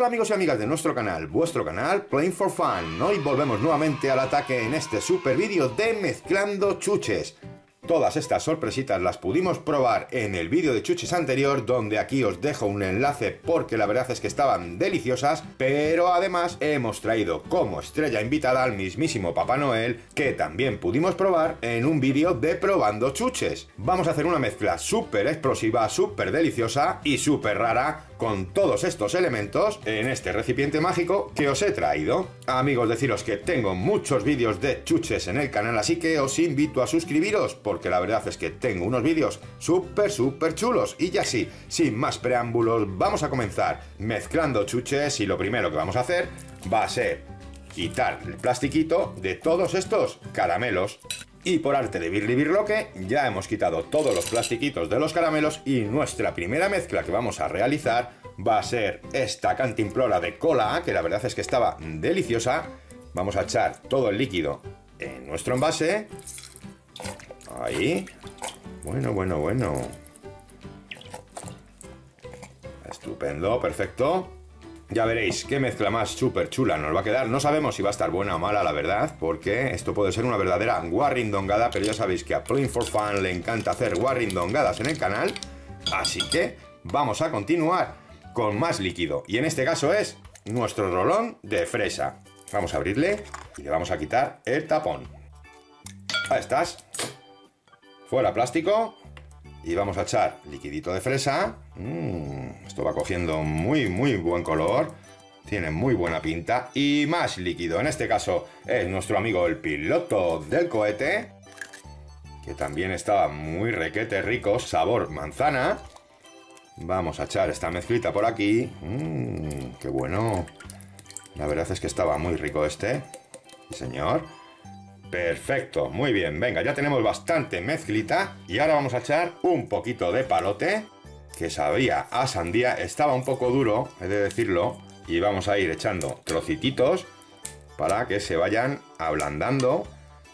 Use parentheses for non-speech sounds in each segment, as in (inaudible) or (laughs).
Hola amigos y amigas de nuestro canal, vuestro canal Playing for Fun. Hoy volvemos nuevamente al ataque en este super vídeo de Mezclando Chuches. Todas estas sorpresitas las pudimos probar en el vídeo de chuches anterior, donde aquí os dejo un enlace porque la verdad es que estaban deliciosas, pero además hemos traído como estrella invitada al mismísimo Papá Noel, que también pudimos probar en un vídeo de probando chuches. Vamos a hacer una mezcla súper explosiva, súper deliciosa y súper rara con todos estos elementos en este recipiente mágico que os he traído. Amigos, deciros que tengo muchos vídeos de chuches en el canal, así que os invito a suscribiros porque la verdad es que tengo unos vídeos súper, súper chulos. Y ya sí, sin más preámbulos, vamos a comenzar mezclando chuches y lo primero que vamos a hacer va a ser quitar el plastiquito de todos estos caramelos. Y por arte de birli birloque, ya hemos quitado todos los plastiquitos de los caramelos y nuestra primera mezcla que vamos a realizar va a ser esta cantimplora de cola, que la verdad es que estaba deliciosa. Vamos a echar todo el líquido en nuestro envase. Ahí. Bueno, bueno, bueno. Estupendo, perfecto. Ya veréis qué mezcla más súper chula nos va a quedar. No sabemos si va a estar buena o mala, la verdad, porque esto puede ser una verdadera guarrindongada, pero ya sabéis que a Playing for Fun le encanta hacer guarrindongadas en el canal. Así que vamos a continuar con más líquido. Y en este caso es nuestro rolón de fresa. Vamos a abrirle y le vamos a quitar el tapón. Ahí estás. Fuera plástico. Y vamos a echar liquidito de fresa. Mm, esto va cogiendo muy, muy buen color. Tiene muy buena pinta. Y más líquido. En este caso es nuestro amigo el piloto del cohete. Que también estaba muy requete rico. Sabor manzana. Vamos a echar esta mezclita por aquí. Mmm, qué bueno. La verdad es que estaba muy rico este. Señor. Perfecto, muy bien. Venga, ya tenemos bastante mezclita. Y ahora vamos a echar un poquito de palote. Que sabía a sandía. Estaba un poco duro, he de decirlo. Y vamos a ir echando trocititos para que se vayan ablandando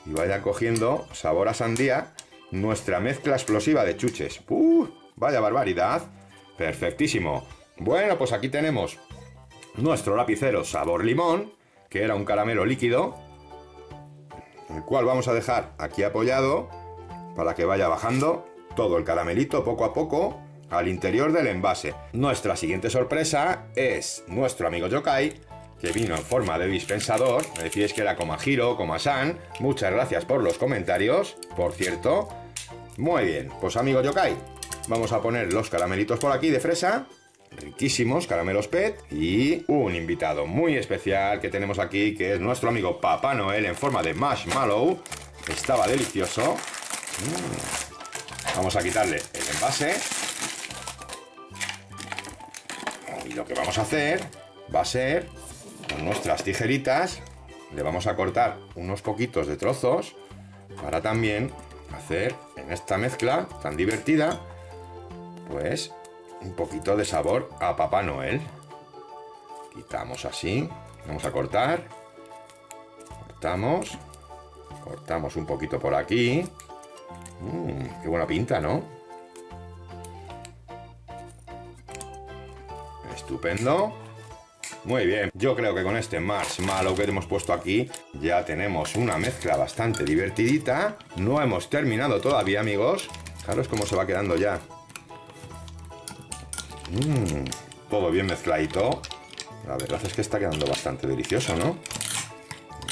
y vaya cogiendo sabor a sandía nuestra mezcla explosiva de chuches. ¡Uh! Vaya barbaridad. Perfectísimo. Bueno, pues aquí tenemos nuestro lapicero sabor limón, que era un caramelo líquido, el cual vamos a dejar aquí apoyado para que vaya bajando todo el caramelito poco a poco al interior del envase. Nuestra siguiente sorpresa es nuestro amigo Yokai, que vino en forma de dispensador. Me decís que era como Giro, como San. Muchas gracias por los comentarios, por cierto. Muy bien, pues amigo Yokai, vamos a poner los caramelitos por aquí de fresa riquísimos caramelos PET y un invitado muy especial que tenemos aquí que es nuestro amigo Papá Noel en forma de marshmallow. Estaba delicioso. Mm. Vamos a quitarle el envase. Y lo que vamos a hacer va a ser con nuestras tijeritas le vamos a cortar unos poquitos de trozos para también hacer en esta mezcla tan divertida pues un poquito de sabor a Papá Noel. Quitamos así, vamos a cortar. Cortamos. Cortamos un poquito por aquí. Mmm, qué buena pinta, ¿no? Estupendo. Muy bien, yo creo que con este marshmallow que hemos puesto aquí ya tenemos una mezcla bastante divertidita. No hemos terminado todavía, amigos. Fijaros cómo se va quedando ya Mmm, todo bien mezcladito. La verdad es que está quedando bastante delicioso, ¿no?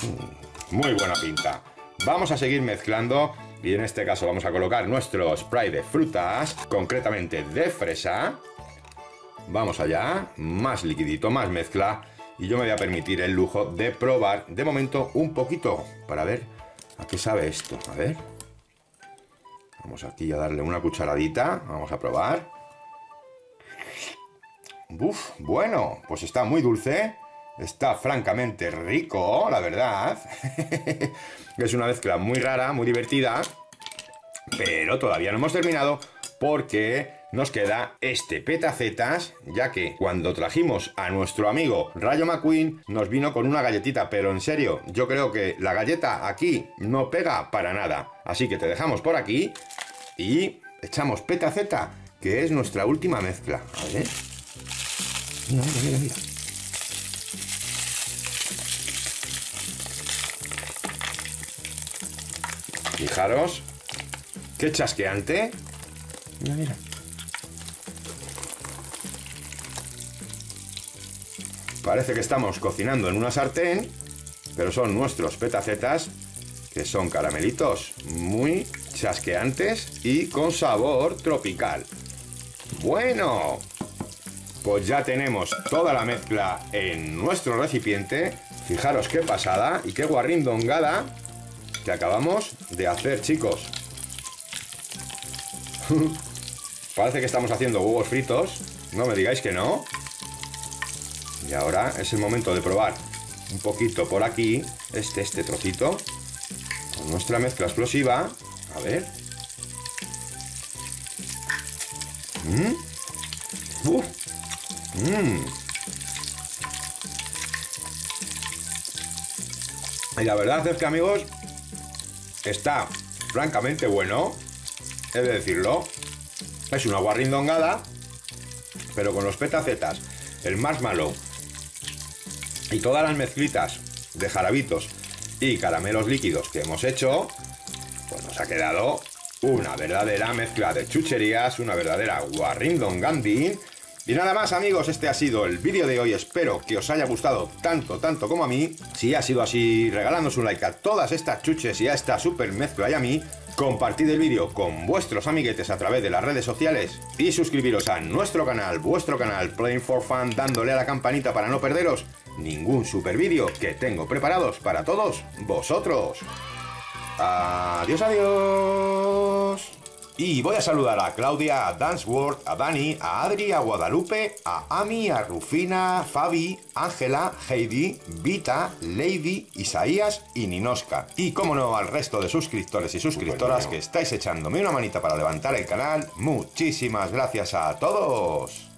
Mm, muy buena pinta. Vamos a seguir mezclando y en este caso vamos a colocar nuestro spray de frutas, concretamente de fresa. Vamos allá, más liquidito, más mezcla. Y yo me voy a permitir el lujo de probar de momento un poquito para ver a qué sabe esto. A ver. Vamos aquí a darle una cucharadita. Vamos a probar. Uf, bueno, pues está muy dulce. Está francamente rico, la verdad. (laughs) es una mezcla muy rara, muy divertida. Pero todavía no hemos terminado porque nos queda este petacetas, ya que cuando trajimos a nuestro amigo Rayo McQueen nos vino con una galletita, pero en serio, yo creo que la galleta aquí no pega para nada. Así que te dejamos por aquí y echamos petaceta, que es nuestra última mezcla. No, mira, mira. Fijaros. Qué chasqueante. Mira, mira. Parece que estamos cocinando en una sartén, pero son nuestros petacetas, que son caramelitos muy chasqueantes y con sabor tropical. Bueno, pues ya tenemos toda la mezcla en nuestro recipiente. Fijaros qué pasada y qué guarrindongada que acabamos de hacer, chicos. (laughs) Parece que estamos haciendo huevos fritos. No me digáis que no. Y ahora es el momento de probar un poquito por aquí, este, este trocito, con nuestra mezcla explosiva. A ver. Mmm. Uf. Mmm. Y la verdad es que amigos, está francamente bueno, he de decirlo. Es una guarrindongada, pero con los petacetas, el malo y todas las mezclitas de jarabitos y caramelos líquidos que hemos hecho, pues nos ha quedado una verdadera mezcla de chucherías, una verdadera guarrindongandi. Y nada más amigos, este ha sido el vídeo de hoy, espero que os haya gustado tanto, tanto como a mí. Si ha sido así, regalándonos un like a todas estas chuches y a esta super mezcla y a mí. Compartid el vídeo con vuestros amiguetes a través de las redes sociales y suscribiros a nuestro canal, vuestro canal Playing for Fun, dándole a la campanita para no perderos ningún super vídeo que tengo preparados para todos vosotros. Adiós, adiós. Y voy a saludar a Claudia, a Dance World, a Dani, a Adri, a Guadalupe, a Ami, a Rufina, Fabi, Ángela, Heidi, Vita, Lady, Isaías y Ninoska. Y como no, al resto de suscriptores y suscriptoras que estáis echándome una manita para levantar el canal. Muchísimas gracias a todos.